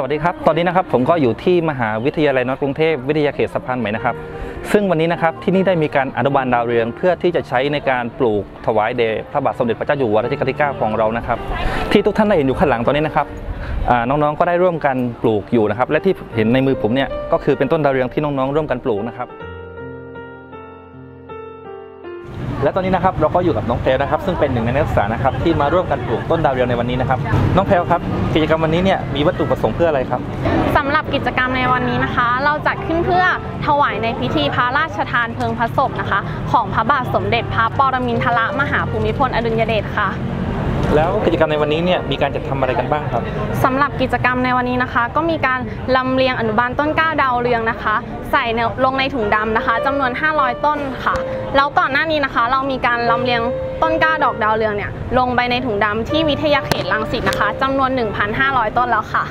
สวัสดีครับ ตอนนี้นะครับผมก็อยู่ที่มหาวิทยาลัยนอร์ทกรุงเทพวิทยาเขตสะพานใหม่นะครับ ซึ่งวันนี้นะครับที่นี่ได้มีการอนุบาลดาวเรือง เพื่อที่จะใช้ในการปลูกถวายเดชพระบาทสมเด็จพระเจ้าอยู่หัวรัชกาลที่9ของเรานะครับ ที่ทุกท่านได้เห็นอยู่ข้างหลังตอนนี้นะครับน้องๆก็ได้ร่วมกันปลูกอยู่นะครับ และที่เห็นในมือผมเนี่ยก็คือเป็นต้นดาวเรืองที่น้องๆ ร่วมกันปลูกนะครับ และตอนนี้นะครับเราก็อยู่กับน้องแพลนะครับ ซึ่งเป็นหนึ่งในนักศึกษานะครับที่มาร่วมกันปลูกต้นดาวเรืองในวันนี้นะครับน้องแพลครับกิจกรรมวันนี้เนี่ยมีวัตถุประสงค์เพื่ออะไรครับสำหรับกิจกรรมในวันนี้นะคะ เราจัดขึ้นเพื่อถวายในพิธีพระราชทานเพลิงพระศพนะคะ ของพระบาทสมเด็จพระปรมินทรมหาภูมิพลอดุลยเดชค่ะ แล้วกิจกรรมในวันนี้เนี่ยมีการจัดทำอะไรกันบ้างครับสำหรับกิจกรรมในวันนี้นะคะ ก็มีการลำเลียงอนุบาลต้นกล้าดาวเรืองนะคะ ใส่ในลงในถุงดำนะคะจำนวน 500 ต้นค่ะแล้วก่อนหน้านี้นะคะ เรามีการลำเลียงต้นกล้าดอกดาวเรืองเนี่ยลงไปในถุงดำที่วิทยาเขตรังสิตนะคะจำนวน 1,500 ต้นแล้วค่ะ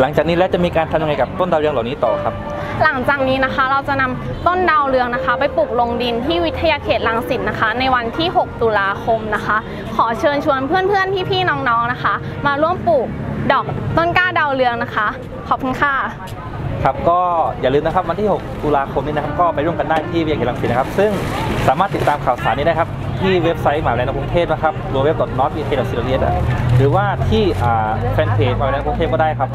หลังจากนี้แล้วจะมีการทำยังไงกับต้นดาวเรืองเหล่านี้ต่อครับ หลังจากนี้นะคะเราจะนำต้นดาวเรืองนะคะ ไปปลูกลงดินที่วิทยาเขตรังสิตนะคะ ในวันที่ 6 ตุลาคมนะคะ ขอเชิญชวนเพื่อนๆพี่ๆน้องๆนะคะ มาร่วมปลูกดอกต้นกล้าดาวเรืองนะคะ ขอบคุณค่ะครับก็อย่าลืมนะครับวันที่ 6 ตุลาคมนี้นะครับก็ไปร่วมกันได้ที่วิทยาเขตรังสิตนะครับ ซึ่งสามารถติดตามข่าวสารนี้ได้ครับที่เว็บไซต์มหาวิทยาลัยกรุงเทพนะครับ www.northvietnam หรือว่าที่แฟนเพจมหาวิทยาลัยกรุงเทพก็ได้ครับ